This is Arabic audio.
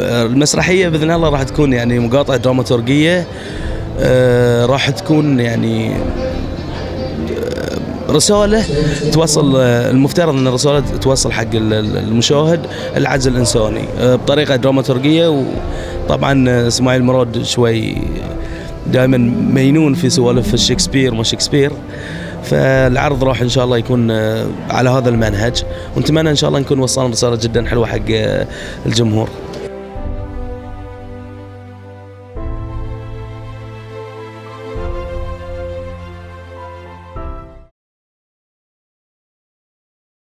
المسرحية بإذن الله راح تكون يعني مقاطعه دراماتورجية آه، راح تكون يعني آه، رسالة توصل آه، المفترض أن الرسالة توصل حق المشاهد العجز الإنساني بطريقة دراماتورجية. وطبعا إسماعيل مراد شوي دائما مينون في سوالف شكسبير ما شكسبير. فالعرض راح إن شاء الله يكون على هذا المنهج. ونتمنى إن شاء الله نكون وصلنا رسالة جدا حلوة حق الجمهور.